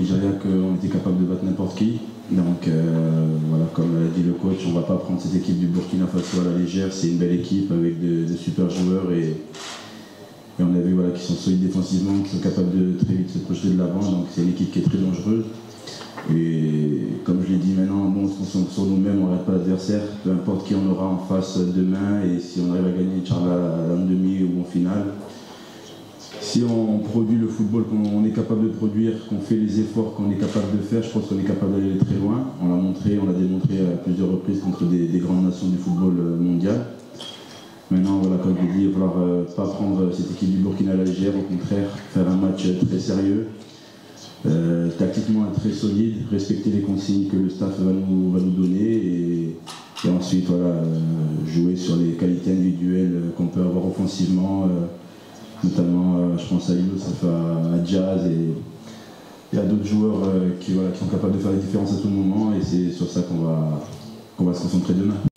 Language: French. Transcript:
Nigeria qu'on était capable de battre n'importe qui. Donc voilà, comme l'a dit le coach, on ne va pas prendre cette équipe du Burkina Faso à la légère. C'est une belle équipe avec de, super joueurs et, on a vu voilà, qu'ils sont solides défensivement, qu'ils sont capables de très vite se projeter de l'avant. Donc c'est une équipe qui est très dangereuse. Et comme je l'ai dit maintenant, bon, on se concentre sur nous-mêmes, on regarde pas l'adversaire, peu importe qui on aura en face demain et si on arrive à gagner Inch'Allah en demi ou en finale. Si on produit le football qu'on est capable de produire, qu'on fait les efforts qu'on est capable de faire, je pense qu'on est capable d'aller très loin. On l'a montré, on l'a démontré à plusieurs reprises contre des, grandes nations du football mondial. Maintenant, voilà, comme je dit, il va euh, pas prendre cette équipe du Burkina à la légère, au contraire, faire un match très sérieux, euh, tactiquement très solide, respecter les consignes que le staff va nous, donner et, ensuite voilà, euh, jouer sur les qualités individuelles qu'on peut avoir offensivement, euh, notamment je pense à Youssef, à, Jazz et, à d'autres joueurs qui, voilà, qui sont capables de faire la différence à tout moment et c'est sur ça qu'on va, qu'on va se concentrer demain.